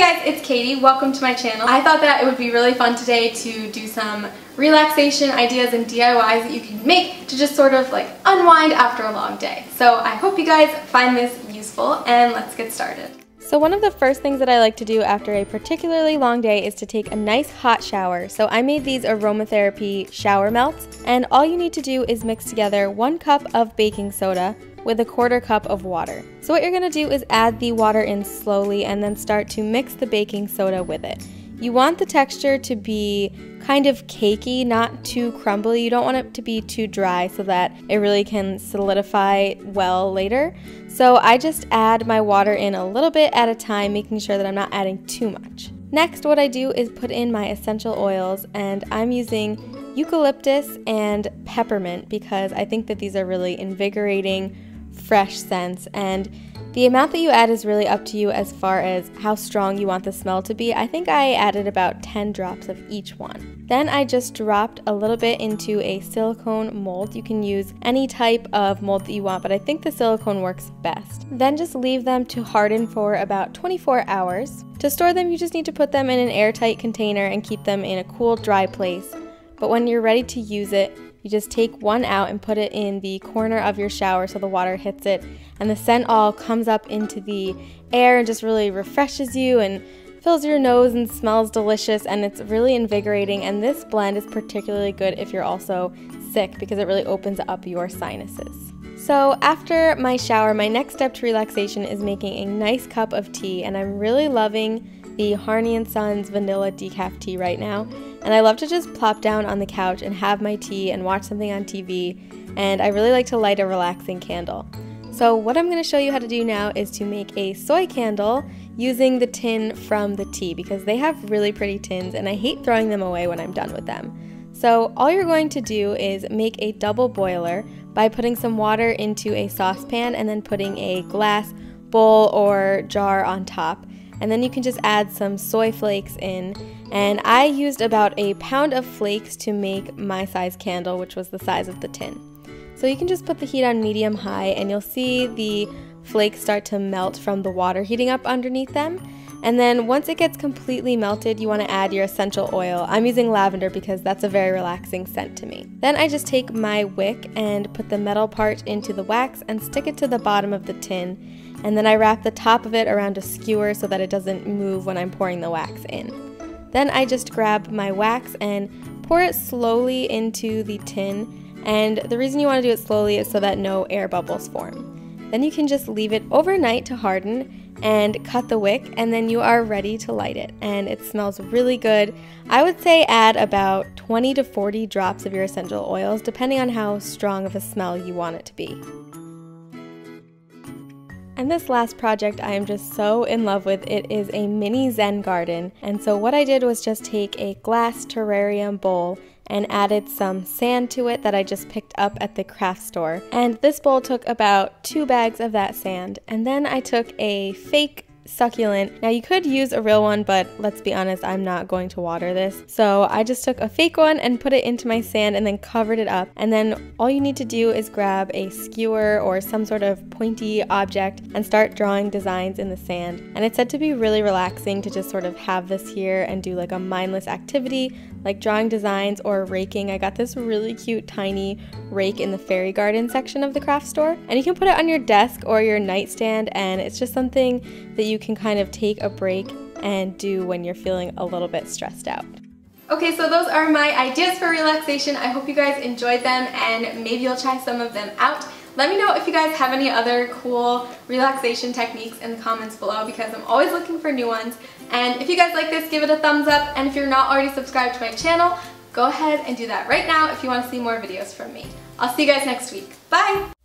guys, it's Katie. Welcome to my channel. I thought that it would be really fun today to do some relaxation ideas and DIYs that you can make to just sort of like unwind after a long day. So I hope you guys find this useful and let's get started. So one of the first things that I like to do after a particularly long day is to take a nice hot shower. So I made these aromatherapy shower melts and all you need to do is mix together one cup of baking soda, with a quarter cup of water. So what you're going to do is add the water in slowly and then start to mix the baking soda with it. You want the texture to be kind of cakey, not too crumbly. You don't want it to be too dry so that it really can solidify well later. So I just add my water in a little bit at a time, making sure that I'm not adding too much. Next, what I do is put in my essential oils, and I'm using eucalyptus and peppermint because I think that these are really invigorating, fresh scents and the amount that you add is really up to you as far as how strong you want the smell to be. I think I added about 10 drops of each one. Then I just dropped a little bit into a silicone mold. You can use any type of mold that you want, but I think the silicone works best. Then just leave them to harden for about 24 hours. To store them, you just need to put them in an airtight container and keep them in a cool, dry place. But when you're ready to use it, you just take one out and put it in the corner of your shower so the water hits it, and the scent all comes up into the air and just really refreshes you and fills your nose and smells delicious. And it's really invigorating. And this blend is particularly good if you're also sick because it really opens up your sinuses. So after my shower, my next step to relaxation is making a nice cup of tea. And I'm really loving the Harney & Sons vanilla decaf tea right now and I love to just plop down on the couch and have my tea and watch something on TV, and I really like to light a relaxing candle. So what I'm going to show you how to do now is to make a soy candle using the tin from the tea because they have really pretty tins and I hate throwing them away when I'm done with them. So all you're going to do is make a double boiler by putting some water into a saucepan and then putting a glass bowl or jar on top and then you can just add some soy flakes in. And I used about a pound of flakes to make my size candle, which was the size of the tin. So you can just put the heat on medium high and you'll see the flakes start to melt from the water heating up underneath them. And then once it gets completely melted, you want to add your essential oil. I'm using lavender because that's a very relaxing scent to me. Then I just take my wick and put the metal part into the wax and stick it to the bottom of the tin and then I wrap the top of it around a skewer so that it doesn't move when I'm pouring the wax in. Then I just grab my wax and pour it slowly into the tin and the reason you want to do it slowly is so that no air bubbles form. Then you can just leave it overnight to harden and cut the wick and then you are ready to light it and it smells really good. I would say add about 20 to 40 drops of your essential oils depending on how strong of a smell you want it to be. And this last project I am just so in love with. It is a mini zen garden. And so what I did was just take a glass terrarium bowl and added some sand to it that I just picked up at the craft store. And this bowl took about two bags of that sand. And then I took a fake succulent. Now you could use a real one, but let's be honest, I'm not going to water this. So I just took a fake one and put it into my sand and then covered it up. And then all you need to do is grab a skewer or some sort of pointy object and start drawing designs in the sand. And it's said to be really relaxing to just sort of have this here and do like a mindless activity like drawing designs or raking. I got this really cute tiny rake in the fairy garden section of the craft store. And you can put it on your desk or your nightstand and it's just something that you can kind of take a break and do when you're feeling a little bit stressed out. Okay, so those are my ideas for relaxation. I hope you guys enjoyed them and maybe you'll try some of them out. Let me know if you guys have any other cool relaxation techniques in the comments below because I'm always looking for new ones. And if you guys like this, give it a thumbs up. And if you're not already subscribed to my channel, go ahead and do that right now if you want to see more videos from me. I'll see you guys next week. Bye!